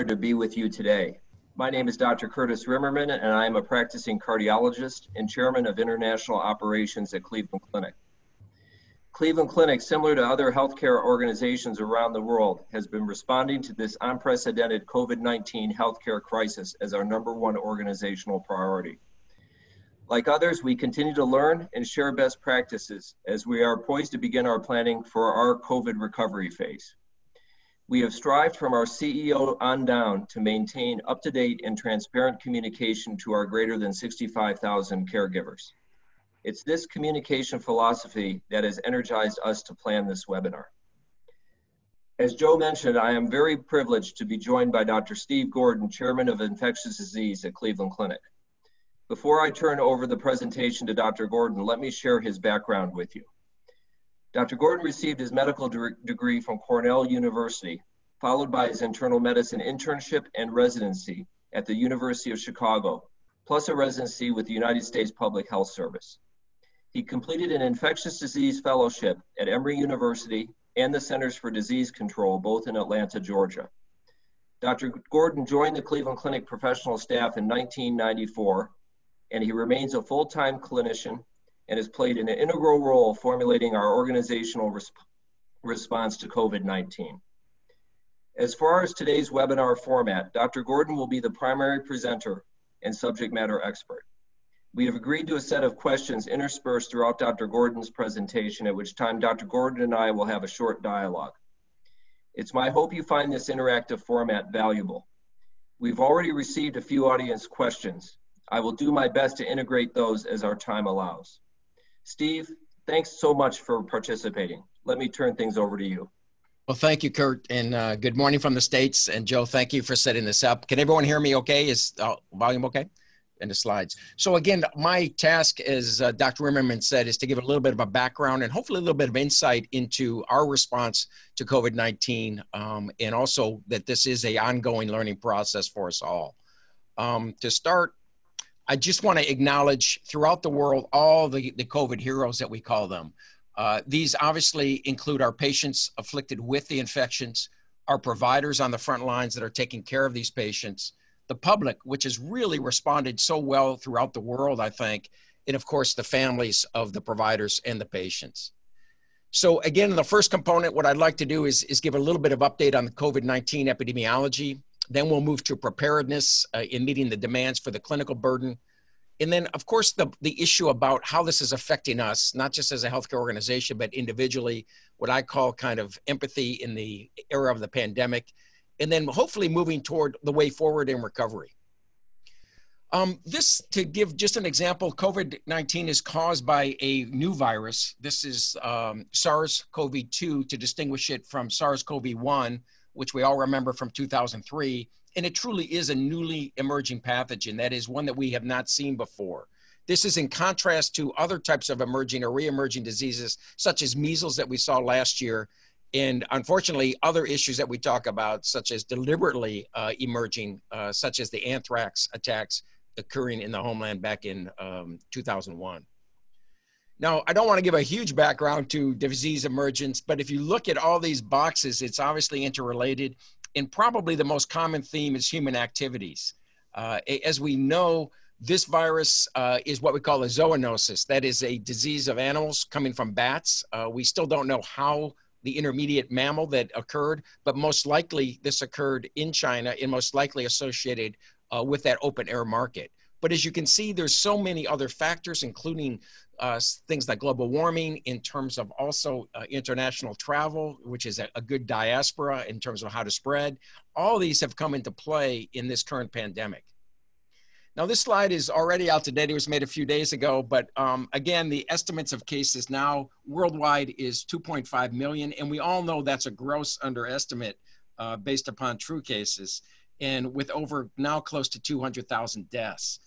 to be with you today. My name is Dr. Curtis Rimmerman, and I am a practicing cardiologist and chairman of international operations at Cleveland Clinic. Cleveland Clinic, similar to other healthcare organizations around the world, has been responding to this unprecedented COVID 19 healthcare crisis as our number one organizational priority. Like others, we continue to learn and share best practices as we are poised to begin our planning for our COVID recovery phase. We have strived from our CEO on down to maintain up to date and transparent communication to our greater than 65,000 caregivers. It's this communication philosophy that has energized us to plan this webinar. As Joe mentioned, I am very privileged to be joined by Dr. Steve Gordon, Chairman of Infectious Disease at Cleveland Clinic. Before I turn over the presentation to Dr. Gordon, let me share his background with you. Dr. Gordon received his medical de degree from Cornell University, followed by his internal medicine internship and residency at the University of Chicago, plus a residency with the United States Public Health Service. He completed an infectious disease fellowship at Emory University and the Centers for Disease Control, both in Atlanta, Georgia. Dr. Gordon joined the Cleveland Clinic professional staff in 1994, and he remains a full-time clinician and has played an integral role formulating our organizational resp response to COVID-19. As far as today's webinar format, Dr. Gordon will be the primary presenter and subject matter expert. We have agreed to a set of questions interspersed throughout Dr. Gordon's presentation, at which time Dr. Gordon and I will have a short dialogue. It's my hope you find this interactive format valuable. We've already received a few audience questions. I will do my best to integrate those as our time allows. Steve, thanks so much for participating. Let me turn things over to you. Well, thank you, Kurt, and uh, good morning from the States. And Joe, thank you for setting this up. Can everyone hear me okay? Is uh, volume okay? in the slides. So again, my task, as uh, Dr. Rimmerman said, is to give a little bit of a background and hopefully a little bit of insight into our response to COVID-19, um, and also that this is a ongoing learning process for us all. Um, to start, I just want to acknowledge throughout the world all the, the COVID heroes that we call them. Uh, these obviously include our patients afflicted with the infections, our providers on the front lines that are taking care of these patients, the public, which has really responded so well throughout the world, I think, and of course, the families of the providers and the patients. So again, the first component, what I'd like to do is, is give a little bit of update on the COVID-19 epidemiology. Then we'll move to preparedness uh, in meeting the demands for the clinical burden. And then, of course, the, the issue about how this is affecting us, not just as a healthcare organization, but individually, what I call kind of empathy in the era of the pandemic, and then hopefully moving toward the way forward in recovery. Um, this, to give just an example, COVID-19 is caused by a new virus. This is um, SARS-CoV-2 to distinguish it from SARS-CoV-1, which we all remember from 2003. And it truly is a newly emerging pathogen. That is one that we have not seen before. This is in contrast to other types of emerging or re-emerging diseases, such as measles that we saw last year, and unfortunately, other issues that we talk about, such as deliberately uh, emerging, uh, such as the anthrax attacks occurring in the homeland back in um, 2001. Now, I don't want to give a huge background to disease emergence, but if you look at all these boxes, it's obviously interrelated. And probably the most common theme is human activities. Uh, as we know, this virus uh, is what we call a zoonosis. That is a disease of animals coming from bats. Uh, we still don't know how the intermediate mammal that occurred, but most likely this occurred in China and most likely associated uh, with that open air market. But as you can see, there's so many other factors, including uh, things like global warming, in terms of also uh, international travel, which is a, a, good diaspora in terms of how to spread. All these have come into play in this current pandemic. Now, this slide is already out to date. It was made a few days ago, but um, again, the estimates of cases now worldwide is 2.5 million, and we all know that's a gross underestimate uh, based upon true cases, and with over now close to 200,000 deaths.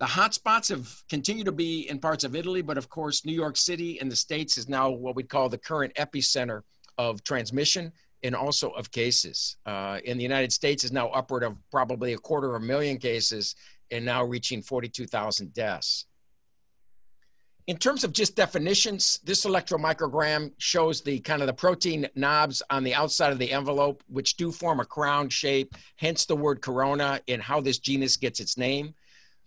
The hotspots have continued to be in parts of Italy, but of course, New York City and the States is now what we'd call the current epicenter of transmission and also of cases. Uh, in the United States is now upward of probably a quarter of a million cases and now reaching 42,000 deaths. In terms of just definitions, this electromicrogram shows the kind of the protein knobs on the outside of the envelope, which do form a crown shape, hence the word corona and how this genus gets its name.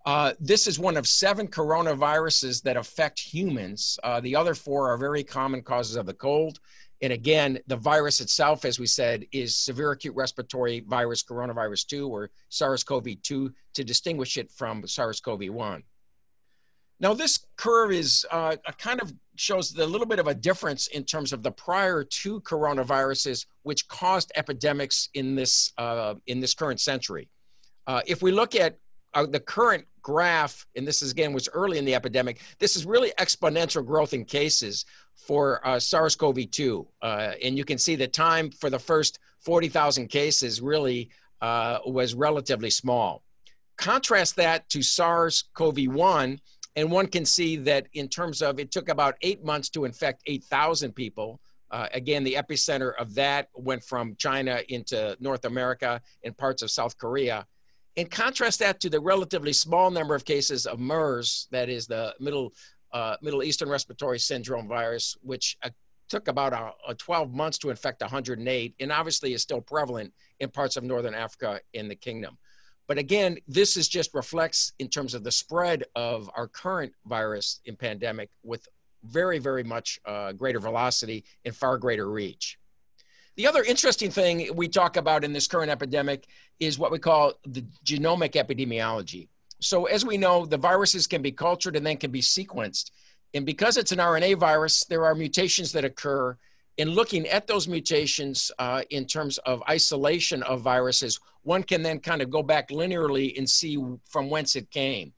Uh, this is one of seven coronaviruses that affect humans. Uh, the other four are very common causes of the cold. And again, the virus itself, as we said, is severe acute respiratory virus coronavirus 2 or SARS CoV 2 to distinguish it from SARS CoV 1. Now, this curve is uh, kind of shows a little bit of a difference in terms of the prior two coronaviruses, which caused epidemics in this uh, in this current century. Uh, if we look at uh, the current graph, and this is again was early in the epidemic, this is really exponential growth in cases for uh, SARS-CoV-2, uh, and you can see the time for the first 40,000 cases really uh, was relatively small. Contrast that to SARS-CoV-1, and one can see that in terms of it took about eight months to infect 8,000 people. Uh, again, the epicenter of that went from China into North America and parts of South Korea. And contrast that to the relatively small number of cases of MERS, that is the Middle, uh, Middle Eastern Respiratory Syndrome virus, which uh, took about a, a 12 months to infect 108, and obviously is still prevalent in parts of Northern Africa in the kingdom. But again, this is just reflects in terms of the spread of our current virus in pandemic with very, very much uh, greater velocity and far greater reach. The other interesting thing we talk about in this current epidemic is what we call the genomic epidemiology. So, as we know, the viruses can be cultured and then can be sequenced. And because it's an RNA virus, there are mutations that occur. In looking at those mutations uh, in terms of isolation of viruses, one can then kind of go back linearly and see from whence it came.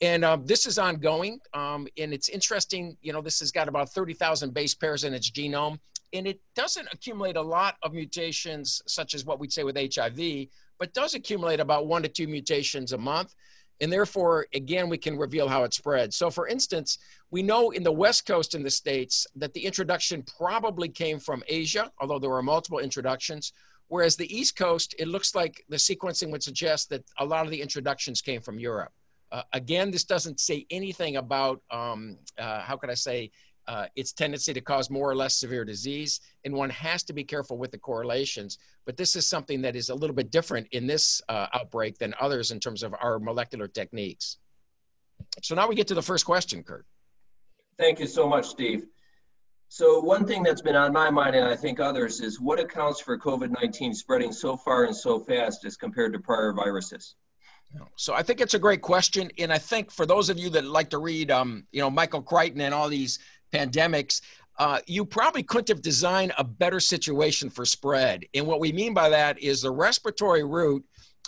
And uh, this is ongoing, um, and it's interesting. You know, this has got about 30,000 base pairs in its genome, and it doesn't accumulate a lot of mutations, such as what we'd say with HIV, but does accumulate about one to two mutations a month. And therefore, again, we can reveal how it spreads. So, for instance, we know in the West Coast in the States that the introduction probably came from Asia, although there were multiple introductions. Whereas the East Coast, it looks like the sequencing would suggest that a lot of the introductions came from Europe. Uh, again, this doesn't say anything about, um, uh, how could I say, uh, its tendency to cause more or less severe disease, and one has to be careful with the correlations. But this is something that is a little bit different in this uh, outbreak than others in terms of our molecular techniques. So now we get to the first question, Kurt. Thank you so much, Steve. So one thing that's been on my mind, and I think others, is what accounts for COVID-19 spreading so far and so fast as compared to prior viruses? So I think it's a great question, and I think for those of you that like to read, um, you know, Michael Crichton and all these pandemics, uh, you probably couldn't have designed a better situation for spread. And what we mean by that is the respiratory route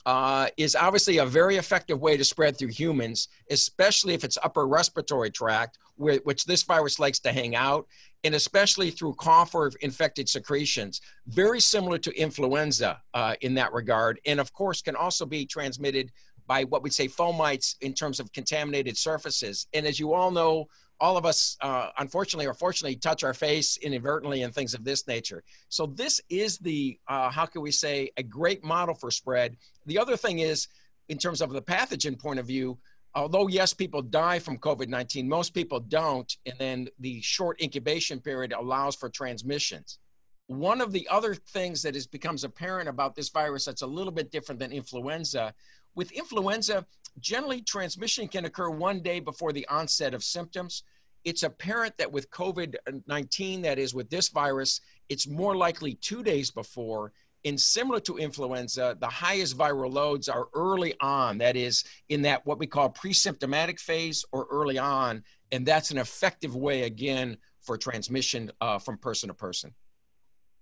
uh, is obviously a very effective way to spread through humans, especially if it's upper respiratory tract, where, which this virus likes to hang out, and especially through cough or infected secretions. Very similar to influenza uh, in that regard, and of course can also be transmitted by what we'd say fomites in terms of contaminated surfaces. And as you all know, all of us, uh, unfortunately or fortunately, touch our face inadvertently and things of this nature. So this is the, uh, how can we say, a great model for spread. The other thing is, in terms of the pathogen point of view, although yes, people die from COVID-19, most people don't. And then the short incubation period allows for transmissions. One of the other things that is becomes apparent about this virus that's a little bit different than influenza, with influenza, generally transmission can occur one day before the onset of symptoms. It's apparent that with COVID 19, that is, with this virus, it's more likely two days before. And similar to influenza, the highest viral loads are early on, that is, in that what we call pre symptomatic phase or early on. And that's an effective way, again, for transmission uh, from person to person.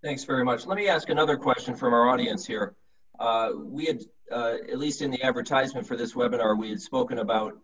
Thanks very much. Let me ask another question from our audience here. Uh, we had uh, at least in the advertisement for this webinar, we had spoken about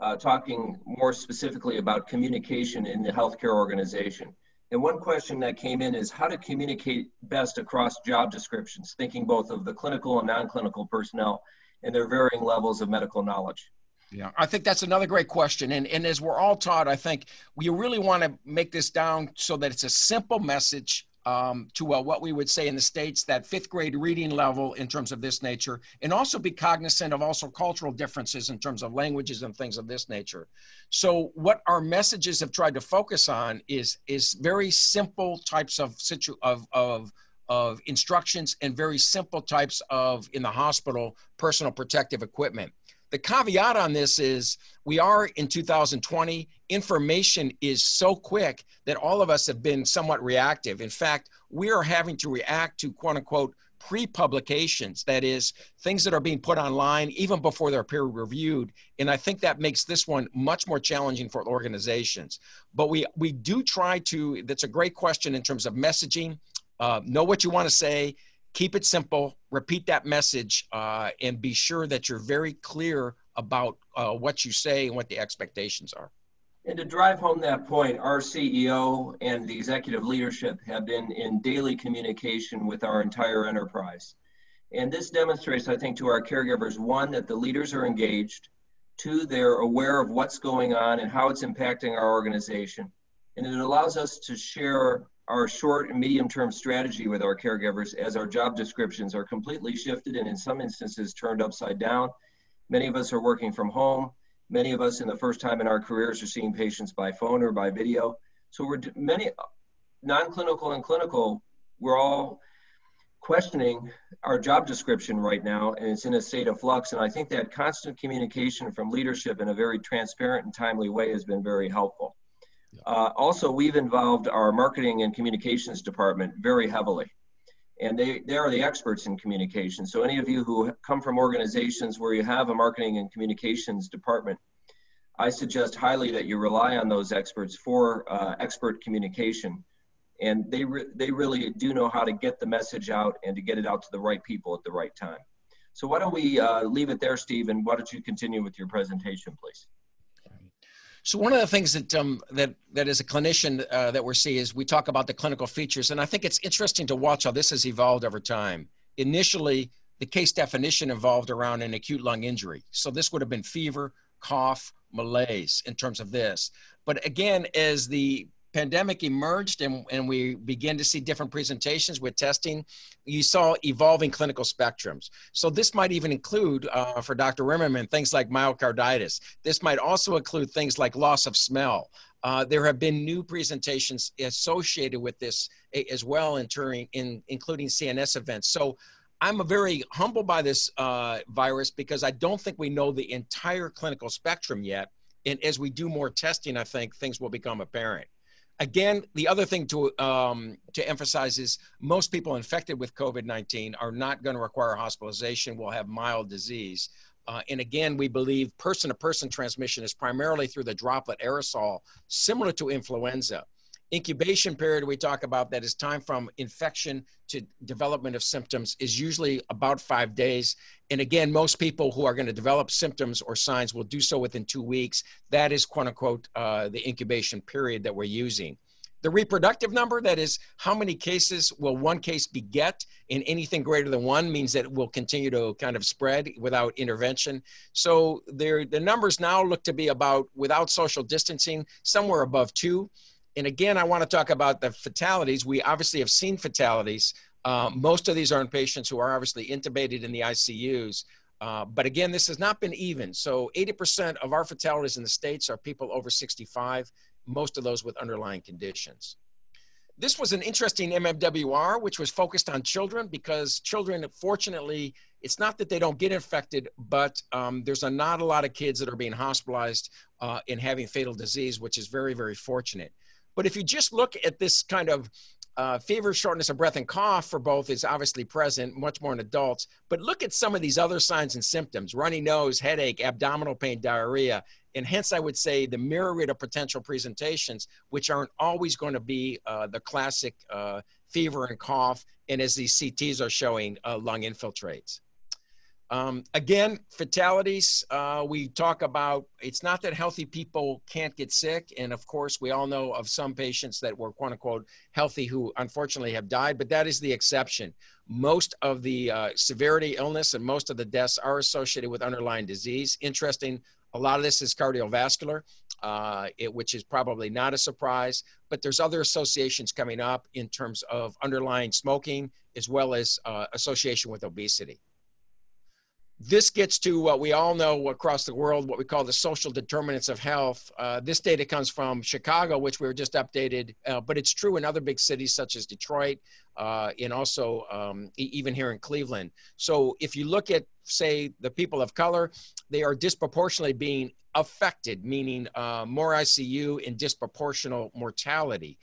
uh, talking more specifically about communication in the healthcare organization. And one question that came in is how to communicate best across job descriptions, thinking both of the clinical and non-clinical personnel and their varying levels of medical knowledge. Yeah, I think that's another great question. And, and as we're all taught, I think we really want to make this down so that it's a simple message um, to uh, what we would say in the States, that fifth grade reading level in terms of this nature, and also be cognizant of also cultural differences in terms of languages and things of this nature. So what our messages have tried to focus on is, is very simple types of, situ of, of, of instructions and very simple types of, in the hospital, personal protective equipment. The caveat on this is we are in 2020. Information is so quick that all of us have been somewhat reactive. In fact, we are having to react to quote unquote pre publications, that is, things that are being put online even before they're peer reviewed. And I think that makes this one much more challenging for organizations. But we, we do try to, that's a great question in terms of messaging. Uh, know what you want to say, keep it simple, repeat that message, uh, and be sure that you're very clear about uh, what you say and what the expectations are. And to drive home that point, our CEO and the executive leadership have been in daily communication with our entire enterprise. And this demonstrates, I think, to our caregivers one, that the leaders are engaged, two, they're aware of what's going on and how it's impacting our organization. And it allows us to share our short and medium term strategy with our caregivers as our job descriptions are completely shifted and in some instances turned upside down. Many of us are working from home. Many of us in the first time in our careers are seeing patients by phone or by video. So we're many non-clinical and clinical, we're all questioning our job description right now and it's in a state of flux. And I think that constant communication from leadership in a very transparent and timely way has been very helpful. Uh, also, we've involved our marketing and communications department very heavily. And they, they are the experts in communication. So any of you who come from organizations where you have a marketing and communications department, I suggest highly that you rely on those experts for uh, expert communication. And they, re they really do know how to get the message out and to get it out to the right people at the right time. So why don't we uh, leave it there, Steve, and why don't you continue with your presentation, please? So one of the things that um, that that as a clinician uh, that we're seeing is we talk about the clinical features, and I think it's interesting to watch how this has evolved over time. Initially, the case definition evolved around an acute lung injury, so this would have been fever, cough, malaise in terms of this. But again, as the pandemic emerged and, and we began to see different presentations with testing, you saw evolving clinical spectrums. So this might even include, uh, for Dr. Rimmerman, things like myocarditis. This might also include things like loss of smell. Uh, there have been new presentations associated with this as well, in, in including CNS events. So I'm very humbled by this uh, virus because I don't think we know the entire clinical spectrum yet. And as we do more testing, I think things will become apparent. Again, the other thing to um, to emphasize is most people infected with COVID-19 are not going to require hospitalization. Will have mild disease. Uh, and again, we believe person-to-person transmission is primarily through the droplet aerosol, similar to influenza. Incubation period we talk about that is time from infection to development of symptoms is usually about five days. And again, most people who are going to develop symptoms or signs will do so within two weeks. That is quote unquote uh, the incubation period that we're using. The reproductive number, that is how many cases will one case beget, and anything greater than one means that it will continue to kind of spread without intervention. So there, the numbers now look to be about, without social distancing, somewhere above two. And again, I want to talk about the fatalities. We obviously have seen fatalities. Uh, most of these are in patients who are obviously intubated in the ICUs. Uh, but again, this has not been even. So 80% of our fatalities in the States are people over 65, most of those with underlying conditions. This was an interesting MMWR, which was focused on children because children, fortunately, it's not that they don't get infected, but um, there's a, not a lot of kids that are being hospitalized uh, and having fatal disease, which is very, very fortunate. But if you just look at this kind of uh, fever, shortness of breath, and cough for both is obviously present, much more in adults. But look at some of these other signs and symptoms runny nose, headache, abdominal pain, diarrhea. And hence, I would say the myriad of potential presentations, which aren't always going to be uh, the classic uh, fever and cough, and as these CTs are showing, uh, lung infiltrates. Um, again, fatalities, uh, we talk about, it's not that healthy people can't get sick. And of course, we all know of some patients that were quote unquote healthy who unfortunately have died, but that is the exception. Most of the uh, severity illness and most of the deaths are associated with underlying disease. Interesting, A lot of this is cardiovascular, uh, it, which is probably not a surprise, but there's other associations coming up in terms of underlying smoking as well as uh, association with obesity this gets to what we all know across the world, what we call the social determinants of health. Uh, this data comes from Chicago, which we were just updated, uh, but it's true in other big cities such as Detroit uh, and also um, e- even here in Cleveland. So if you look at, say, the people of color, they are disproportionately being affected, meaning uh, more ICU and disproportional mortality.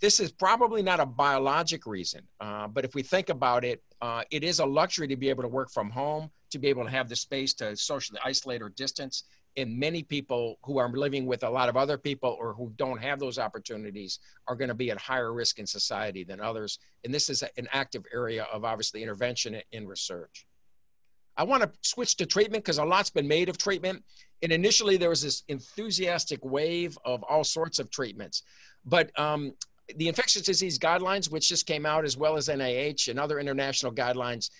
This is probably not a biologic reason, uh, but if we think about it, uh, it is a luxury to be able to work from home to be able to have the space to socially isolate or distance. And many people who are living with a lot of other people or who don't have those opportunities are going to be at higher risk in society than others. And this is an active area of obviously intervention in research. I want to switch to treatment because a lot's been made of treatment. And initially, there was this enthusiastic wave of all sorts of treatments. But um, the infectious disease guidelines, which just came out, as well as NIH and other international guidelines,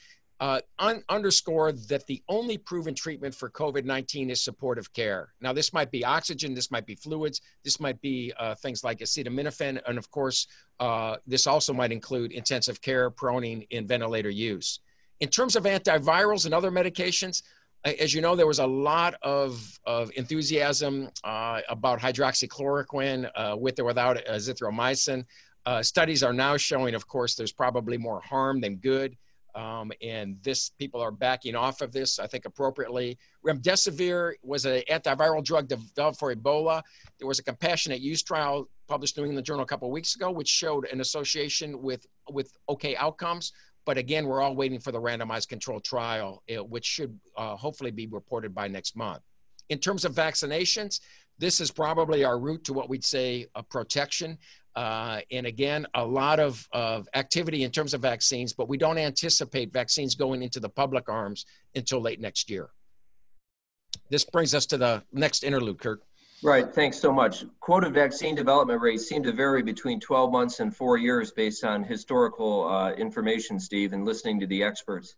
uh, un- underscore that the only proven treatment for COVID 19 is supportive care. Now, this might be oxygen, this might be fluids, this might be uh, things like acetaminophen, and of course, uh, this also might include intensive care, proning, and ventilator use. In terms of antivirals and other medications, as you know, there was a lot of, of enthusiasm uh, about hydroxychloroquine uh, with or without azithromycin. Uh, studies are now showing, of course, there's probably more harm than good. Um, and this people are backing off of this, I think, appropriately. Remdesivir was an antiviral drug developed for Ebola. There was a compassionate use trial published in the Journal a couple weeks ago, which showed an association with with okay outcomes. But again, we're all waiting for the randomized control trial, eh, which should uh, hopefully be reported by next month. In terms of vaccinations, this is probably our route to what we'd say a protection. Uh, and again, a lot of, of activity in terms of vaccines, but we don't anticipate vaccines going into the public arms until late next year. This brings us to the next interlude, Kurt. Right, thanks so much. Quoted vaccine development rates seem to vary between 12 months and four years based on historical uh, information, Steve, and listening to the experts.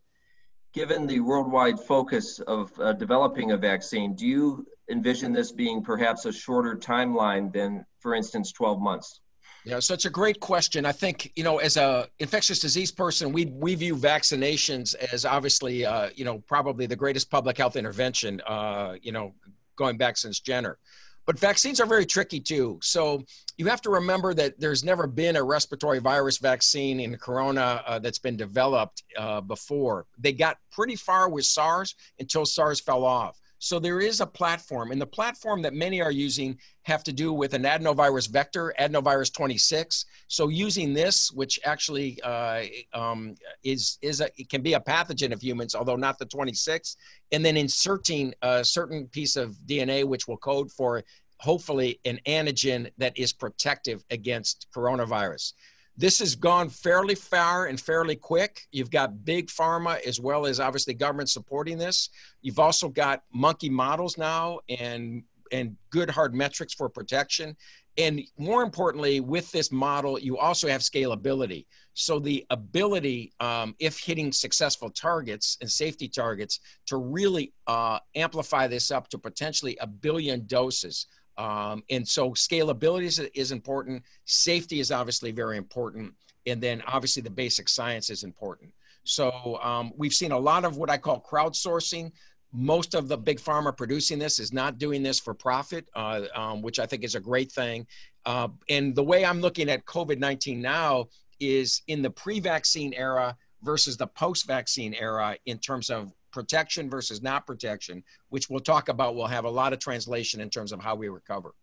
Given the worldwide focus of uh, developing a vaccine, do you envision this being perhaps a shorter timeline than, for instance, 12 months? Yeah, so it's a great question. I think you know, as a infectious disease person, we we view vaccinations as obviously, uh, you know, probably the greatest public health intervention, uh, you know, going back since Jenner. But vaccines are very tricky too. So you have to remember that there's never been a respiratory virus vaccine in corona uh, that's been developed uh, before. They got pretty far with SARS until SARS fell off. So there is a platform, and the platform that many are using have to do with an adenovirus vector, adenovirus 26. So using this, which actually uh, um, is is a, it can be a pathogen of humans, although not the 26, and then inserting a certain piece of DNA which will code for hopefully an antigen that is protective against coronavirus. This has gone fairly far and fairly quick. You've got big pharma as well as obviously government supporting this. You've also got monkey models now and and good hard metrics for protection. And more importantly, with this model, you also have scalability. So the ability, um, if hitting successful targets and safety targets, to really uh, amplify this up to potentially a billion doses um, and so scalability is, is important. Safety is obviously very important. And then obviously the basic science is important. So um, we've seen a lot of what I call crowdsourcing. Most of the big pharma producing this is not doing this for profit, uh, um, which I think is a great thing. Uh, and the way I'm looking at COVID 19 now is in the pre vaccine era versus the post vaccine era in terms of protection versus not protection, which we'll talk about, will have a lot of translation in terms of how we recover.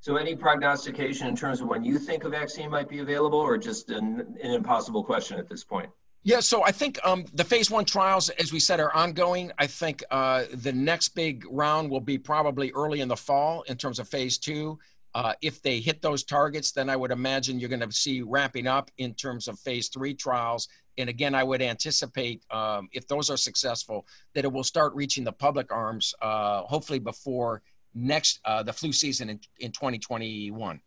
So, any prognostication in terms of when you think a vaccine might be available, or just an, an impossible question at this point? Yeah, so I think um, the phase one trials, as we said, are ongoing. I think uh, the next big round will be probably early in the fall in terms of phase two. Uh, if they hit those targets, then I would imagine you're going to see ramping up in terms of phase three trials. And again, I would anticipate um, if those are successful, that it will start reaching the public arms, uh, hopefully before next uh, the flu season in, in 2021.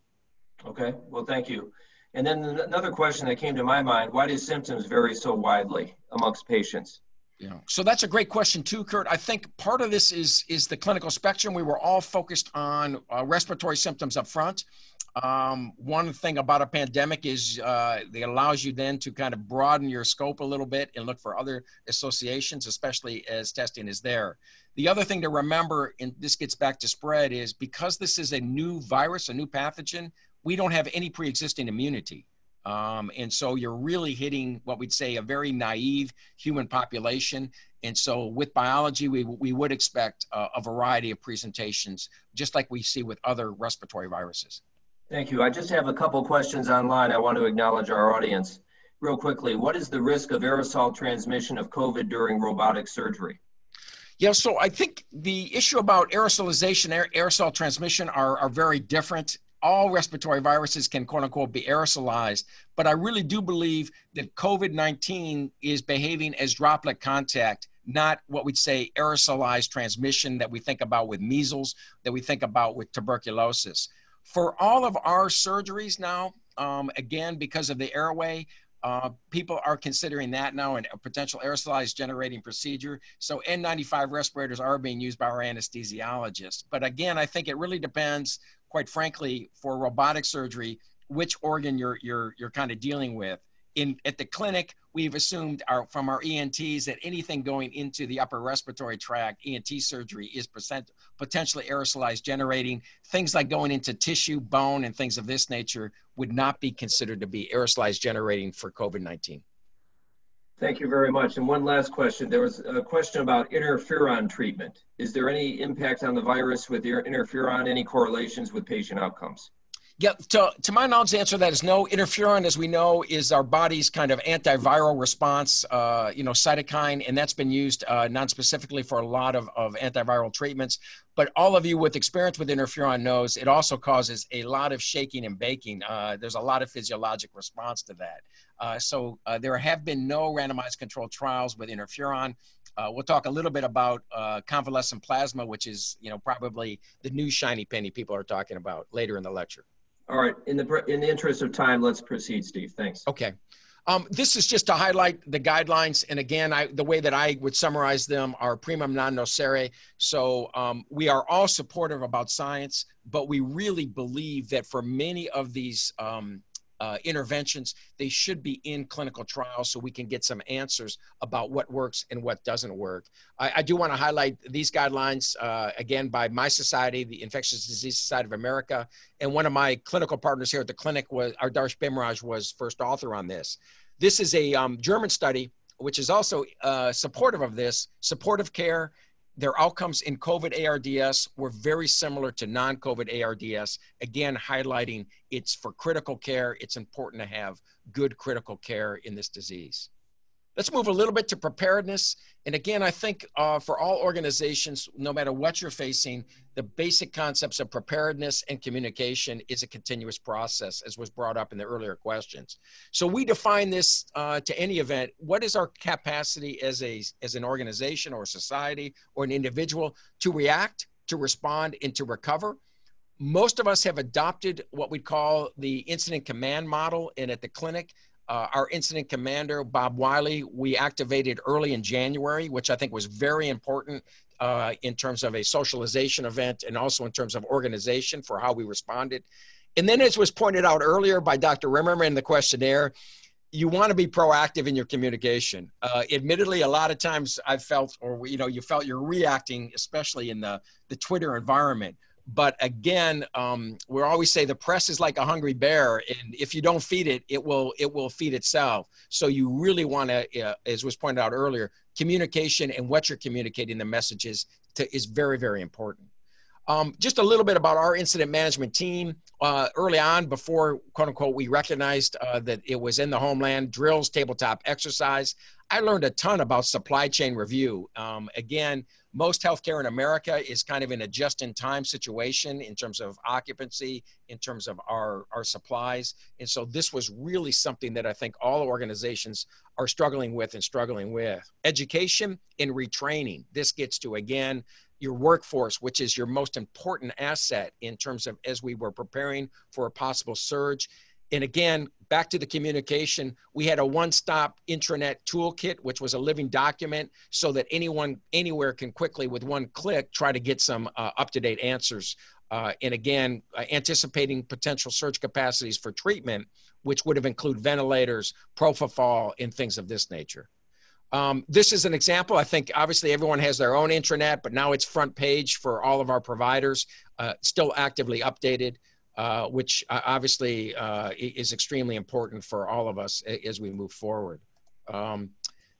Okay, well, thank you. And then another question that came to my mind: Why do symptoms vary so widely amongst patients? Yeah. So that's a great question too, Kurt. I think part of this is is the clinical spectrum. We were all focused on uh, respiratory symptoms up front. Um, one thing about a pandemic is uh, it allows you then to kind of broaden your scope a little bit and look for other associations, especially as testing is there. The other thing to remember, and this gets back to spread, is because this is a new virus, a new pathogen, we don't have any pre-existing immunity. Um, and so you're really hitting what we'd say a very naive human population. And so with biology, we, we would expect a variety of presentations, just like we see with other respiratory viruses. Thank you. I just have a couple questions online. I want to acknowledge our audience. Real quickly, what is the risk of aerosol transmission of COVID during robotic surgery? Yeah, so I think the issue about aerosolization, aer- aerosol transmission are, are very different all respiratory viruses can quote unquote be aerosolized, but I really do believe that COVID 19 is behaving as droplet contact, not what we'd say aerosolized transmission that we think about with measles, that we think about with tuberculosis. For all of our surgeries now, um, again, because of the airway, uh, people are considering that now a potential aerosolized generating procedure. So N95 respirators are being used by our anesthesiologists. But again, I think it really depends quite frankly, for robotic surgery, which organ you're you're you're kind of dealing with. In at the clinic, we've assumed our from our ENTs that anything going into the upper respiratory tract, ENT surgery, is percent, potentially aerosolized generating. Things like going into tissue, bone, and things of this nature would not be considered to be aerosolized generating for COVID 19. Thank you very much. And one last question. There was a question about interferon treatment. Is there any impact on the virus with your interferon, any correlations with patient outcomes? Yeah, to, to my knowledge, the answer to that is no. Interferon, as we know, is our body's kind of antiviral response, uh, you know, cytokine, and that's been used uh, non-specifically for a lot of, of antiviral treatments. But all of you with experience with interferon knows it also causes a lot of shaking and baking. Uh, there's a lot of physiologic response to that. Uh, so uh, there have been no randomized controlled trials with interferon. Uh, we'll talk a little bit about uh, convalescent plasma, which is, you know, probably the new shiny penny people are talking about later in the lecture. All right. In the in the interest of time, let's proceed, Steve. Thanks. Okay. Um, this is just to highlight the guidelines. And again, I, the way that I would summarize them are primum non nocere. So um, we are all supportive about science, but we really believe that for many of these um, uh, interventions, they should be in clinical trials so we can get some answers about what works and what doesn't work. I, I do want to highlight these guidelines uh, again by my society, the Infectious Disease Society of America, and one of my clinical partners here at the clinic was Adarsh Bhimraj was first author on this. This is a um, German study which is also uh, supportive of this, supportive care their outcomes in COVID ARDS were very similar to non COVID ARDS, again, highlighting it's for critical care. It's important to have good critical care in this disease. Let's move a little bit to preparedness. And again, I think uh, for all organizations, no matter what you're facing, the basic concepts of preparedness and communication is a continuous process, as was brought up in the earlier questions. So we define this uh, to any event. What is our capacity as, a, as an organization or a society or an individual to react, to respond, and to recover? Most of us have adopted what we call the incident command model, and at the clinic, uh, our incident commander, Bob Wyllie, we activated early in January, which I think was very important uh, in terms of a socialization event and also in terms of organization for how we responded. And then, as was pointed out earlier by Dr. Rimmerman in the questionnaire, you want to be proactive in your communication. Uh, admittedly, a lot of times I've felt, or you know, you felt you're reacting, especially in the the Twitter environment. But again, um, we always say the press is like a hungry bear, and if you don't feed it, it will it will feed itself. So you really want to, uh, as was pointed out earlier, communication and what you're communicating the messages to is very very important. Um, just a little bit about our incident management team. Uh, early on, before quote unquote, we recognized uh, that it was in the homeland, drills, tabletop exercise. I learned a ton about supply chain review. Um, again, most healthcare in America is kind of in a just in time situation in terms of occupancy, in terms of our, our supplies. And so this was really something that I think all organizations are struggling with and struggling with. Education and retraining. This gets to, again, your workforce, which is your most important asset in terms of as we were preparing for a possible surge. And again, back to the communication, we had a one-stop intranet toolkit, which was a living document so that anyone anywhere can quickly, with one click, try to get some uh, up-to-date answers. Uh, and again, uh, anticipating potential surge capacities for treatment, which would have included ventilators, propofol, and things of this nature. Um, this is an example. I think obviously everyone has their own intranet, but now it's front page for all of our providers, uh, still actively updated, uh, which uh, obviously uh, is extremely important for all of us as we move forward. Um,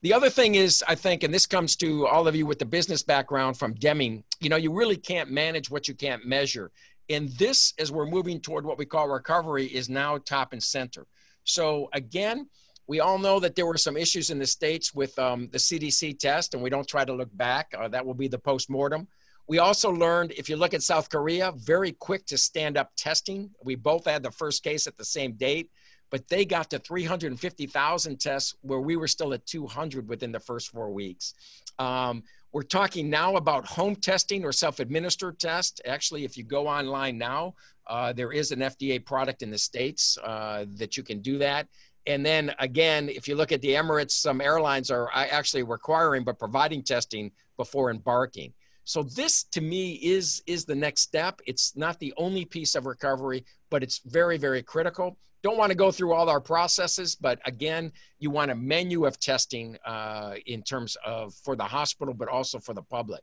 the other thing is, I think, and this comes to all of you with the business background from Deming, you know, you really can't manage what you can't measure. And this, as we're moving toward what we call recovery, is now top and center. So again, we all know that there were some issues in the states with um, the CDC test, and we don't try to look back. Uh, that will be the postmortem. We also learned, if you look at South Korea, very quick to stand up testing. We both had the first case at the same date, but they got to 350,000 tests where we were still at 200 within the first four weeks. Um, we're talking now about home testing or self administered test. Actually, if you go online now, uh, there is an FDA product in the States uh, that you can do that. And then again, if you look at the Emirates, some airlines are actually requiring but providing testing before embarking. So this to me is is the next step. It's not the only piece of recovery, but it's very very critical. Don't want to go through all our processes, but again, you want a menu of testing uh, in terms of for the hospital, but also for the public.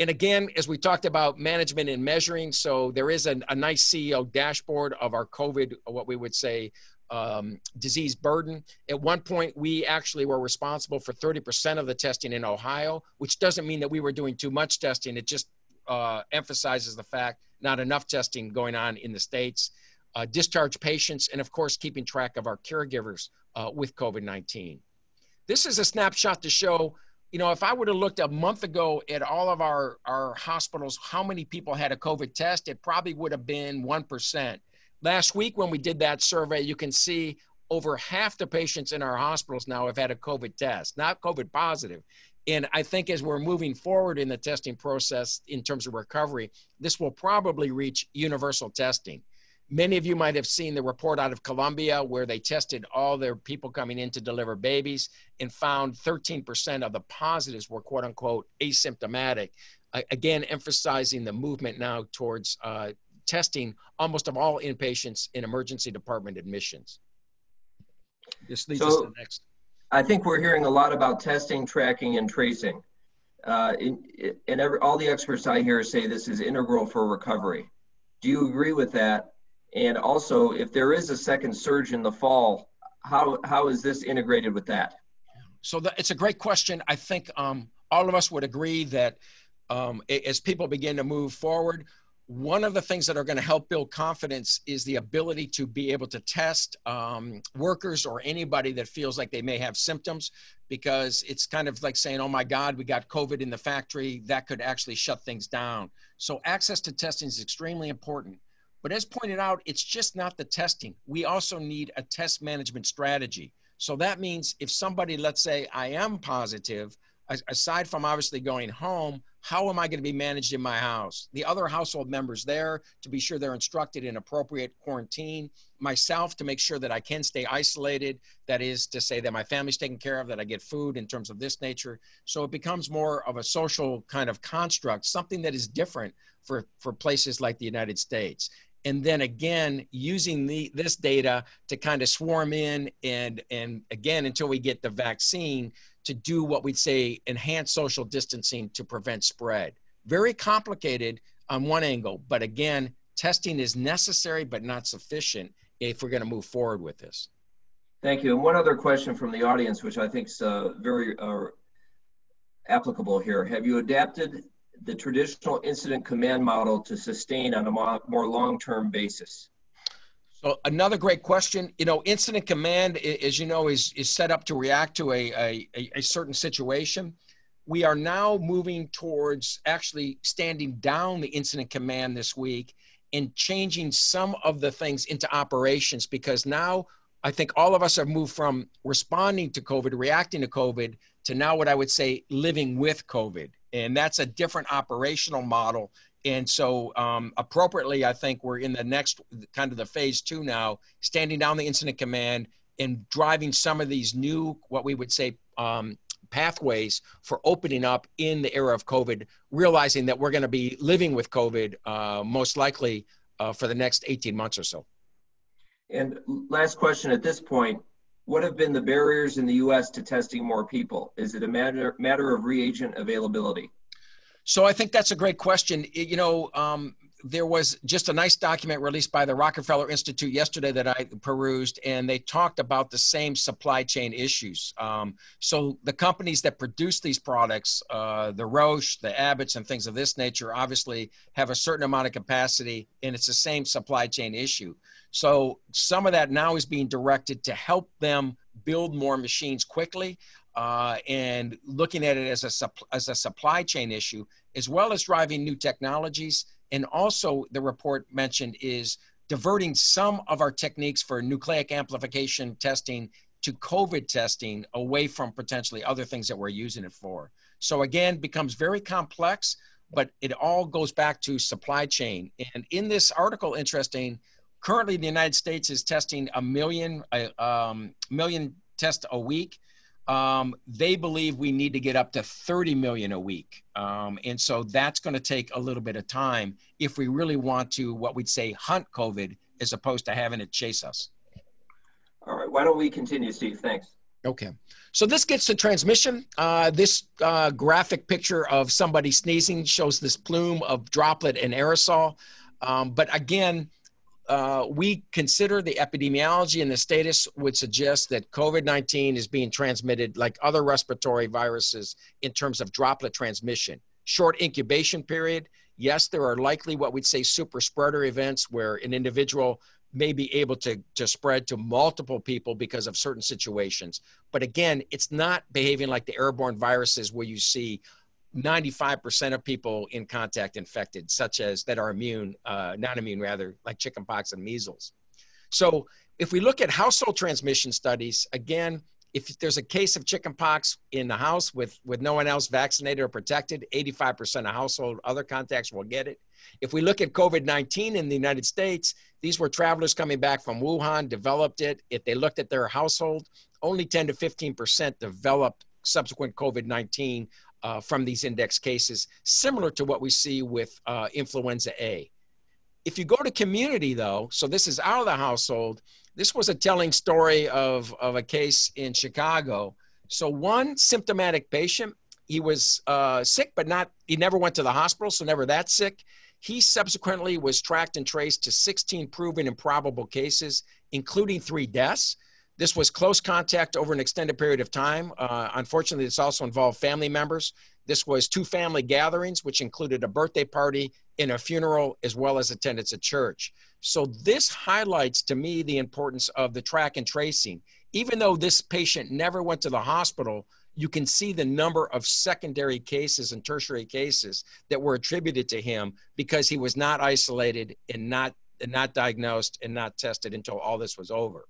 And again, as we talked about management and measuring, so there is a, a nice CEO dashboard of our COVID, what we would say um, disease burden. At one point, we actually were responsible for 30% of the testing in Ohio, which doesn't mean that we were doing too much testing. It just uh, emphasizes the fact not enough testing going on in the states. Uh, discharge patients, and of course, keeping track of our caregivers uh, with COVID 19. This is a snapshot to show, you know, if I would have looked a month ago at all of our, our hospitals, how many people had a COVID test, it probably would have been 1%. Last week, when we did that survey, you can see over half the patients in our hospitals now have had a COVID test, not COVID positive. And I think as we're moving forward in the testing process in terms of recovery, this will probably reach universal testing. Many of you might have seen the report out of Columbia where they tested all their people coming in to deliver babies and found 13% of the positives were quote unquote asymptomatic. again, emphasizing the movement now towards uh, testing almost of all inpatients in emergency department admissions. This leads so, us to the next. I think we're hearing a lot about testing, tracking, and tracing. Uh, in, and every, all the experts I hear say this is integral for recovery. Do you agree with that? And also, if there is a second surge in the fall, how, how is this integrated with that? So the, it's a great question. I think um, all of us would agree that um, as people begin to move forward, one of the things that are going to help build confidence is the ability to be able to test um, workers or anybody that feels like they may have symptoms because it's kind of like saying oh my god we got covid in the factory. That could actually shut things down. So access to testing is extremely important. But as pointed out it's just not the testing. We also need a test management strategy. So that means if somebody let's say i am positive aside from obviously going home, how am I going to be managed in my house? The other household members there to be sure they're instructed in appropriate quarantine. Myself to make sure that I can stay isolated. That is to say that my family's taken care of, that I get food in terms of this nature. So it becomes more of a social kind of construct, something that is different for, for places like the United States and then again using the, this data to kind of swarm in and and again until we get the vaccine to do what we'd say enhance social distancing to prevent spread. Very complicated on one angle, but again, testing is necessary but not sufficient if we're going to move forward with this. Thank you. And one other question from the audience, which I think is uh, very uh, applicable here. Have you adapted the traditional incident command model to sustain on a more long-term basis? So another great question. You know, incident command, as you know, is is set up to react to a, a, a certain situation. We are now moving towards actually standing down the incident command this week and changing some of the things into operations because now I think all of us have moved from responding to COVID, reacting to COVID, to now what I would say living with COVID. And that's a different operational model And so, um, appropriately, I think we're in the next kind of the phase two now, standing down the incident command and driving some of these new, what we would say, um, pathways for opening up in the era of COVID, realizing that we're going to be living with COVID uh, most likely uh, for the next 18 months or so. And last question at this point, what have been the barriers in the U.S. to testing more people? Is it a matter matter of reagent availability? So I think that's a great question. You know, um, there was just a nice document released by the Rockefeller Institute yesterday that I perused, and they talked about the same supply chain issues. Um, so the companies that produce these products, uh, the Roche, the Abbotts, and things of this nature, obviously have a certain amount of capacity, and it's the same supply chain issue. So some of that now is being directed to help them build more machines quickly. Uh, and looking at it as a, as a supply chain issue, as well as driving new technologies and also the report mentioned is diverting some of our techniques for nucleic amplification testing to COVID testing away from potentially other things that we're using it for. So again, becomes very complex, but it all goes back to supply chain. And in this article, interesting, currently the United States is testing a million, a um, million tests a week. Um, they believe we need to get up to 30 million a week. Um, and so that's going to take a little bit of time if we really want to, what we'd say, hunt COVID as opposed to having it chase us. All right. Why don't we continue, Steve? Thanks. Okay. So this gets to transmission. Uh, this uh, graphic picture of somebody sneezing shows this plume of droplet and aerosol. Um, but again, uh, we consider the epidemiology and the status would suggest that COVID 19 is being transmitted like other respiratory viruses in terms of droplet transmission. Short incubation period. Yes, there are likely what we'd say super spreader events where an individual may be able to, to spread to multiple people because of certain situations. But again, it's not behaving like the airborne viruses where you see 95% of people in contact infected, such as that are immune, uh, non immune rather, like chickenpox and measles. So if we look at household transmission studies, again, if there's a case of chickenpox in the house with, with no one else vaccinated or protected, 85% of household other contacts will get it. If we look at COVID 19 in the United States, these were travelers coming back from Wuhan, developed it. If they looked at their household, only 10 to 15% developed subsequent COVID 19 uh, from these index cases, similar to what we see with uh, influenza A. If you go to community, though, so this is out of the household, this was a telling story of, of a case in Chicago. So, one symptomatic patient, he was uh, sick, but not, he never went to the hospital, so never that sick. He subsequently was tracked and traced to 16 proven and probable cases, including three deaths. This was close contact over an extended period of time. Uh, unfortunately, this also involved family members. This was two family gatherings, which included a birthday party and a funeral, as well as attendance at church. So, this highlights to me the importance of the track and tracing. Even though this patient never went to the hospital, you can see the number of secondary cases and tertiary cases that were attributed to him because he was not isolated and not, and not diagnosed and not tested until all this was over.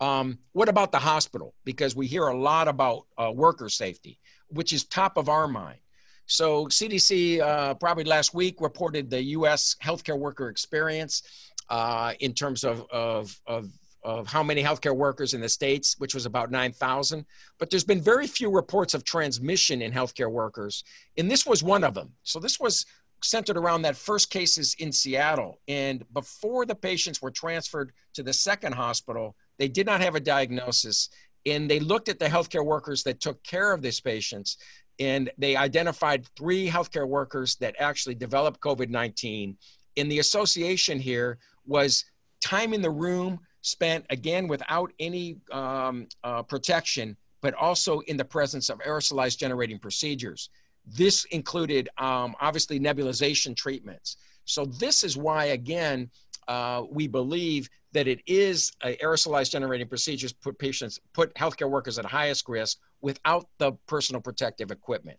Um, what about the hospital? Because we hear a lot about uh, worker safety, which is top of our mind. So CDC uh, probably last week reported the U.S. healthcare worker experience uh, in terms of, of, of, of how many healthcare workers in the states, which was about 9,000. But there's been very few reports of transmission in healthcare workers, and this was one of them. So this was centered around that first cases in Seattle. And before the patients were transferred to the second hospital, they did not have a diagnosis. And they looked at the healthcare workers that took care of these patients. And they identified three healthcare workers that actually developed COVID 19. And the association here was time in the room spent again without any um, uh, protection, but also in the presence of aerosolized generating procedures. This included um, obviously nebulization treatments. So, this is why, again, uh, we believe that it is aerosolized generating procedures put patients, put healthcare workers at highest risk without the personal protective equipment.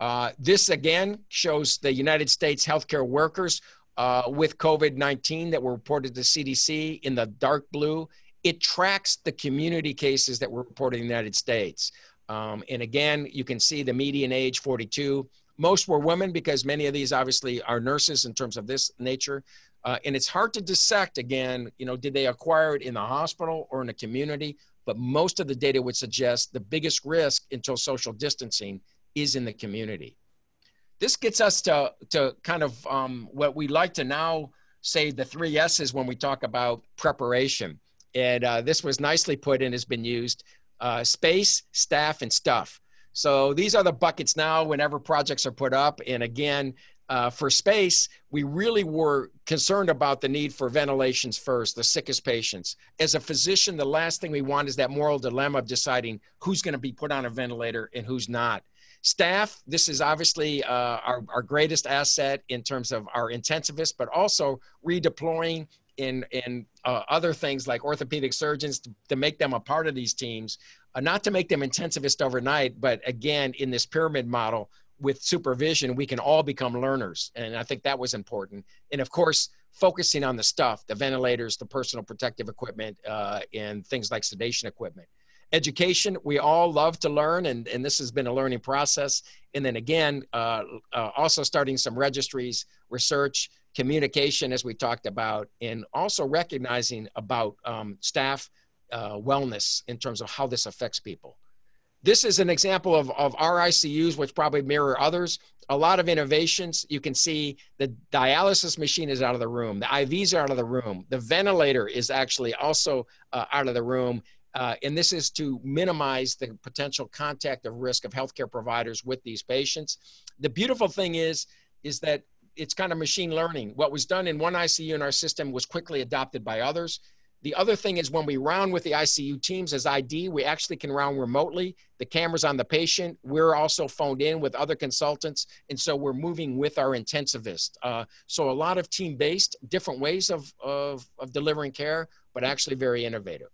Uh, this again shows the United States healthcare workers uh, with COVID 19 that were reported to CDC in the dark blue. It tracks the community cases that were reported in the United States. Um, and again, you can see the median age 42, Most were women because many of these obviously are nurses in terms of this nature. Uh, and it's hard to dissect again, you know, did they acquire it in the hospital or in the community? But most of the data would suggest the biggest risk until social distancing is in the community. This gets us to, to kind of um, what we like to now say the three S's when we talk about preparation. And uh, this was nicely put in, has been used uh, space, staff, and stuff. So these are the buckets now whenever projects are put up. And again, uh, for space, we really were concerned about the need for ventilations first, the sickest patients. As a physician, the last thing we want is that moral dilemma of deciding who's going to be put on a ventilator and who's not. Staff, this is obviously uh, our, our greatest asset in terms of our intensivists, but also redeploying in, in uh, other things like orthopedic surgeons to, to, make them a part of these teams, uh, not to make them intensivist overnight, but again, in this pyramid model with supervision, we can all become learners. And I think that was important. And of course, focusing on the stuff, the ventilators, the personal protective equipment, uh, and things like sedation equipment education we all love to learn and, and this has been a learning process and then again uh, uh, also starting some registries research communication as we talked about and also recognizing about um, staff uh, wellness in terms of how this affects people this is an example of, of our icus which probably mirror others a lot of innovations you can see the dialysis machine is out of the room the ivs are out of the room the ventilator is actually also uh, out of the room uh, and this is to minimize the potential contact of risk of healthcare providers with these patients. The beautiful thing is, is that it's kind of machine learning. What was done in one ICU in our system was quickly adopted by others. The other thing is when we round with the ICU teams as ID, we actually can round remotely. The camera's on the patient. We're also phoned in with other consultants. And so we're moving with our intensivist. Uh, so a lot of team-based, different ways of, of, of delivering care, but actually very innovative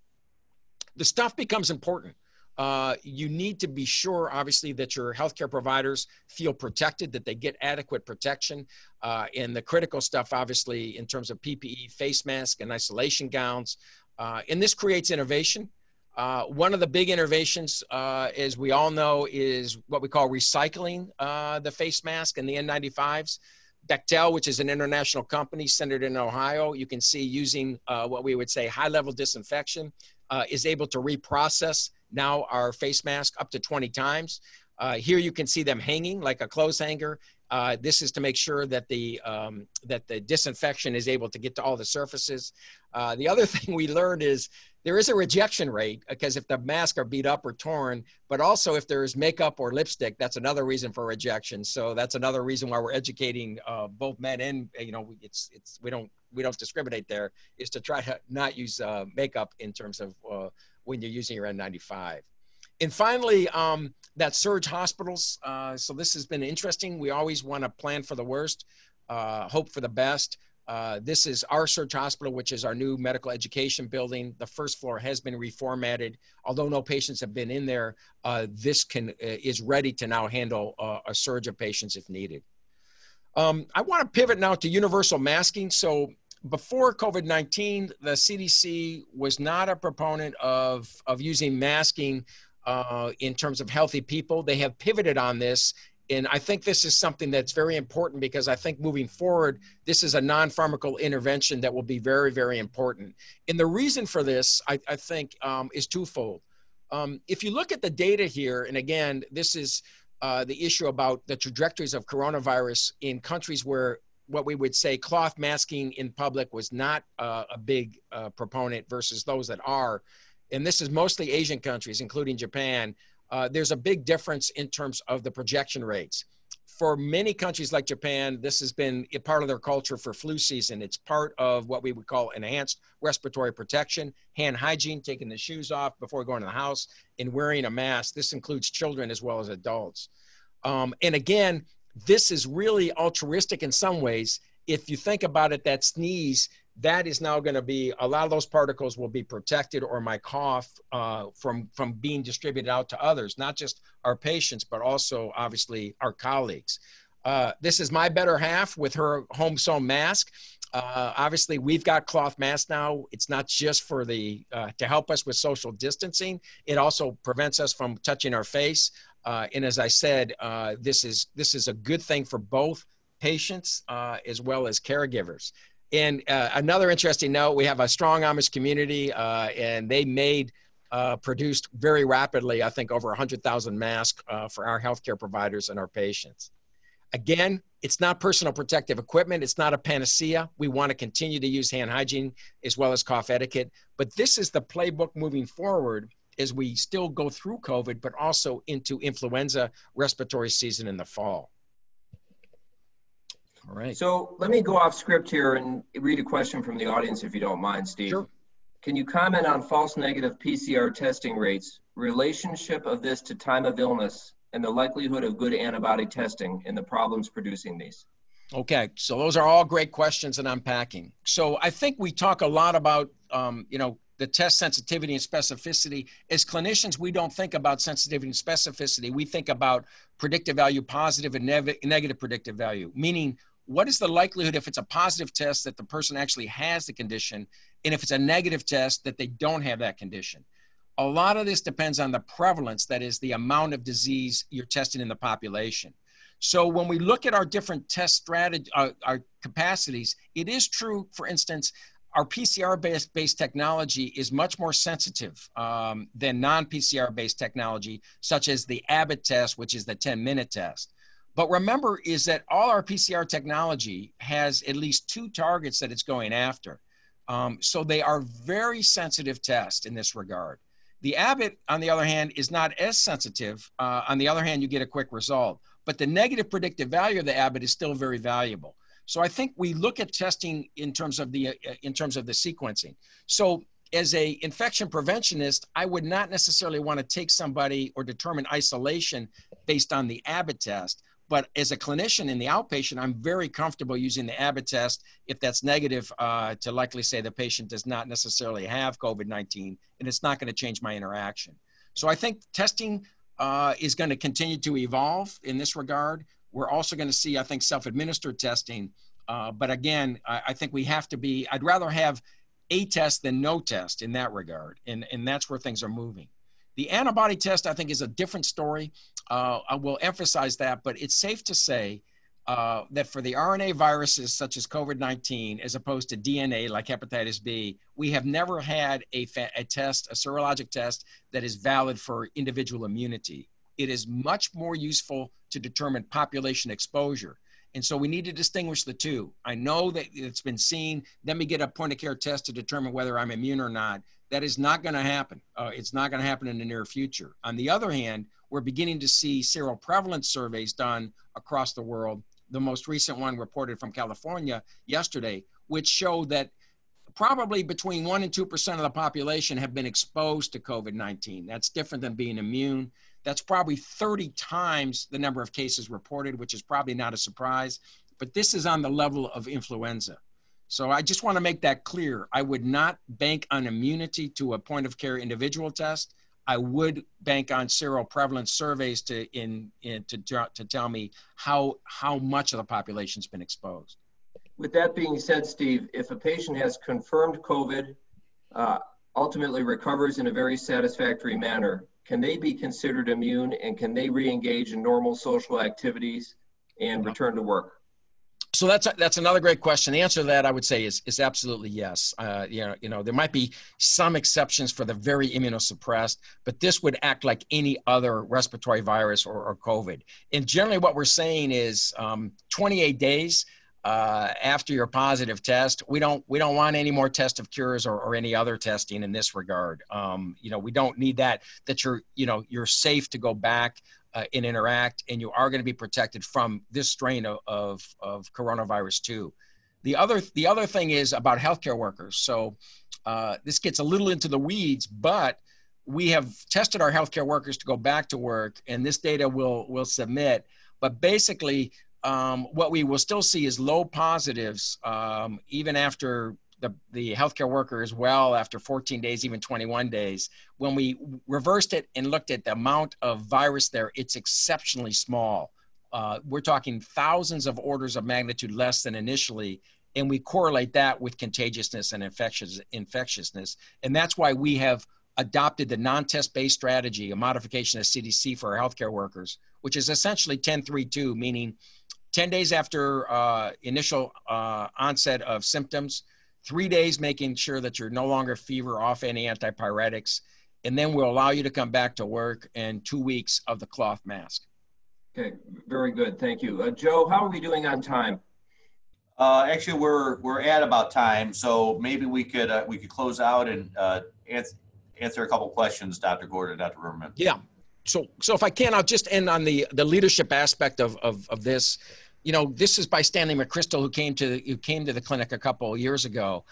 the stuff becomes important. Uh, you need to be sure, obviously, that your healthcare providers feel protected, that they get adequate protection. Uh, and the critical stuff, obviously, in terms of PPE, face mask, and isolation gowns. Uh, and this creates innovation. Uh, one of the big innovations, uh, as we all know, is what we call recycling uh, the face mask and the N95s. Battelle, which is an international company centered in Ohio, you can see using what we would say high level disinfection uh, is able to reprocess now our face mask up to 20 times. Uh, here you can see them hanging like a clothes hanger. Uh, this is to make sure that the um, that the disinfection is able to get to all the surfaces. Uh, the other thing we learned is there is a rejection rate because if the masks are beat up or torn, but also if there is makeup or lipstick, that's another reason for rejection. So that's another reason why we're educating uh, both men and you know it's it's we don't we don't discriminate there is to try to not use uh, makeup in terms of uh, when you're using your N95. And finally, um, that surge hospitals. Uh, so this has been interesting. We always want to plan for the worst, uh, hope for the best. Uh, this is our surge hospital, which is our new medical education building. The first floor has been reformatted. Although no patients have been in there, uh, this can is ready to now handle a surge of patients if needed. Um, I want to pivot now to universal masking. So before COVID 19, the CDC was not a proponent of, of using masking uh, in terms of healthy people. They have pivoted on this. And I think this is something that's very important because I think moving forward, this is a non pharmacal intervention that will be very, very important. And the reason for this, I, I think, um, is twofold. Um, if you look at the data here, and again, this is uh, the issue about the trajectories of coronavirus in countries where what we would say cloth masking in public was not uh, a big uh, proponent versus those that are. And this is mostly Asian countries, including Japan. Uh, there's a big difference in terms of the projection rates. For many countries like Japan, this has been a part of their culture for flu season. It's part of what we would call enhanced respiratory protection, hand hygiene, taking the shoes off before going to the house, and wearing a mask. This includes children as well as adults. Um, and again, this is really altruistic in some ways. If you think about it, that sneeze, that is now going to be a lot of those particles will be protected or my cough uh, from from being distributed out to others, not just our patients, but also obviously our colleagues. Uh, this is my better half with her home sewn mask. Uh, obviously, we've got cloth masks now. It's not just for the uh, to help us with social distancing. It also prevents us from touching our face. Uh, and as I said, uh, this is this is a good thing for both patients uh, as well as caregivers. And uh, another interesting note: we have a strong Amish community, uh, and they made produced very rapidly. I think over 100,000 masks for our healthcare providers and our patients. Again, it's not personal protective equipment. It's not a panacea. We want to continue to use hand hygiene as well as cough etiquette. But this is the playbook moving forward as we still go through COVID, but also into influenza respiratory season in the fall. All right. So let me go off script here and read a question from the audience if you don't mind, Steve. Sure. Can you comment on false negative PCR testing rates, relationship of this to time of illness, and the likelihood of good antibody testing and the problems producing these? Okay, so those are all great questions and unpacking. So I think we talk a lot about, um, you know, the test sensitivity and specificity. As clinicians, we don't think about sensitivity and specificity. We think about predictive value, positive and ne- negative predictive value, meaning what is the likelihood if it's a positive test that the person actually has the condition, and if it's a negative test that they don't have that condition? A lot of this depends on the prevalence, that is, the amount of disease you're testing in the population. So when we look at our different test strategy, uh, our capacities, it is true, for instance, our PCR based, based technology is much more sensitive um, than non PCR based technology, such as the Abbott test, which is the 10 minute test. But remember, is that all our PCR technology has at least two targets that it's going after. Um, so they are very sensitive tests in this regard. The Abbott, on the other hand, is not as sensitive. Uh, on the other hand, you get a quick result. But the negative predictive value of the Abbott is still very valuable. So I think we look at testing in terms of the uh, in terms of the sequencing. So as a infection preventionist, I would not necessarily want to take somebody or determine isolation based on the Abbott test. But as a clinician in the outpatient, I'm very comfortable using the Abbott test if that's negative uh, to likely say the patient does not necessarily have COVID 19 and it's not going to change my interaction. So I think testing uh, is going to continue to evolve in this regard. We're also going to see, I think, self administered testing. Uh, but again, I, I think we have to be, I'd rather have a test than no test in that regard. And, and that's where things are moving. The antibody test, I think, is a different story. Uh, I will emphasize that, but it's safe to say uh, that for the RNA viruses such as COVID 19, as opposed to DNA like hepatitis B, we have never had a, a test, a serologic test, that is valid for individual immunity. It is much more useful to determine population exposure. And so we need to distinguish the two. I know that it's been seen, let me get a point of care test to determine whether I'm immune or not. That is not going to happen. Uh, it's not going to happen in the near future. On the other hand, we're beginning to see seroprevalence surveys done across the world. The most recent one reported from California yesterday, which showed that probably between 1% and 2% of the population have been exposed to COVID 19. That's different than being immune. That's probably 30 times the number of cases reported, which is probably not a surprise. But this is on the level of influenza. So I just want to make that clear. I would not bank on immunity to a point of care individual test. I would bank on seroprevalence surveys to in, in to, to tell me how how much of the population's been exposed. With that being said, Steve, if a patient has confirmed COVID, uh, ultimately recovers in a very satisfactory manner, can they be considered immune and can they re-engage in normal social activities and return to work? So that's that's another great question. The answer to that I would say is is absolutely yes. Uh, you know, you know, there might be some exceptions for the very immunosuppressed, but this would act like any other respiratory virus or, or COVID. And generally, what we're saying is um, 28 days uh, after your positive test. We don't we don't want any more test of cures or, or any other testing in this regard. Um, you know, we don't need that. That you're you know you're safe to go back uh, and interact, and you are going to be protected from this strain of, of, of coronavirus too. The other the other thing is about healthcare workers. So uh, this gets a little into the weeds, but we have tested our healthcare workers to go back to work, and this data will will submit. But basically, um, what we will still see is low positives um, even after the, the healthcare worker as well after 14 days, even 21 days. When we reversed it and looked at the amount of virus there, it's exceptionally small. Uh, we're talking thousands of orders of magnitude less than initially, and we correlate that with contagiousness and infectious, infectiousness. And that's why we have adopted the non-test based strategy, a modification of CDC for our healthcare workers, which is essentially 1032, meaning 10 days after uh, initial uh, onset of symptoms, three days making sure that you're no longer fever off any antipyretics, and then we'll allow you to come back to work and two weeks of the cloth mask. Okay, very good. Thank you. Uh, Joe, how are we doing on time? Uh, actually, we're we're at about time, so maybe we could uh, we could close out and uh, answer answer a couple questions, Dr. Gordon, Dr. Rimmerman. Yeah. So so if I can, I'll just end on the the leadership aspect of of, of this. You know, this is by Stanley McChrystal, who came to who came to the clinic a couple of years ago,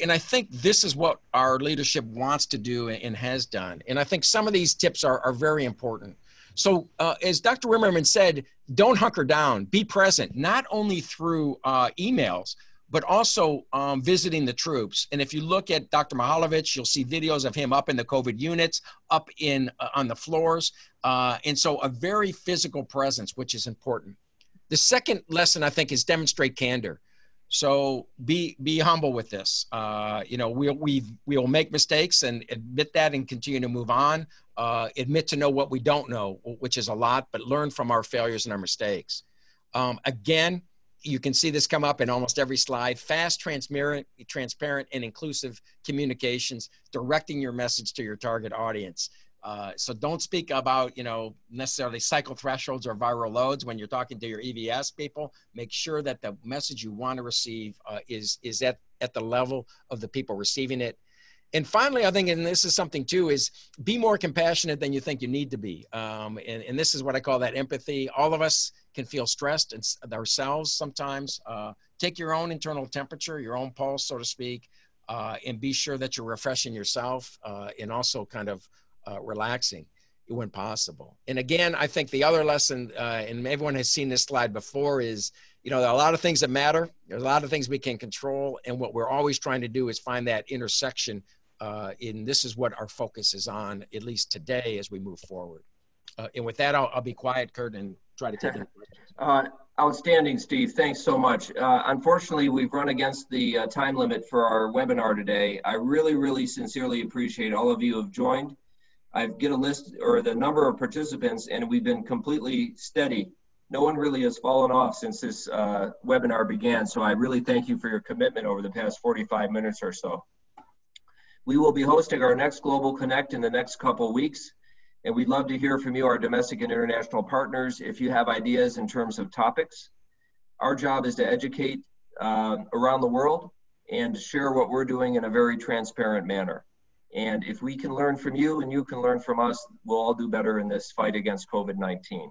and I think this is what our leadership wants to do and has done. And I think some of these tips are are very important. So, uh, as Dr. Rimmerman said, don't hunker down, be present, not only through uh, emails, but also um, visiting the troops. And if you look at Dr. Mihaljevic, you'll see videos of him up in the COVID units, up in uh, on the floors, uh, and so a very physical presence, which is important. The second lesson I think is demonstrate candor. So be be humble with this. Uh, you know, we'll we we'll make mistakes and admit that and continue to move on. Uh, admit to know what we don't know, which is a lot, but learn from our failures and our mistakes. Um, again, you can see this come up in almost every slide. Fast, transparent, transparent, and inclusive communications, directing your message to your target audience. Uh, so don't speak about, you know, necessarily cycle thresholds or viral loads when you're talking to your EVS people. Make sure that the message you want to receive uh, is is at at the level of the people receiving it. And finally, I think, and this is something too, is be more compassionate than you think you need to be. Um, and, and this is what I call that empathy. All of us can feel stressed and ourselves sometimes. Uh, take your own internal temperature, your own pulse, so to speak, uh, and be sure that you're refreshing yourself uh, and also kind of uh, relaxing when possible. And again, I think the other lesson, uh, and everyone has seen this slide before, is you know there are a lot of things that matter. There's a lot of things we can control, and what we're always trying to do is find that intersection. Uh, and this is what our focus is on, at least today, as we move forward. Uh, and with that, I'll, I'll, be quiet, Kurt, and try to take any questions. Uh, outstanding, Steve. Thanks so much. Uh, unfortunately, we've run against the uh, time limit for our webinar today. I really, really sincerely appreciate all of you who have joined. I get a list or the number of participants, and we've been completely steady. No one really has fallen off since this uh, webinar began, so I really thank you for your commitment over the past 45 minutes or so. We will be hosting our next Global Connect in the next couple weeks, and we'd love to hear from you, our domestic and international partners, if you have ideas in terms of topics. Our job is to educate uh, around the world and share what we're doing in a very transparent manner. And if we can learn from you and you can learn from us, we'll all do better in this fight against COVID-19.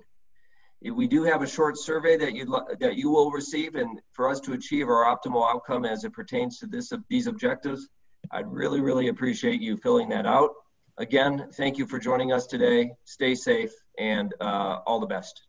We do have a short survey that you that you will receive, and for us to achieve our optimal outcome as it pertains to this these objectives, I'd really, really appreciate you filling that out. Again, thank you for joining us today. Stay safe and uh, all the best.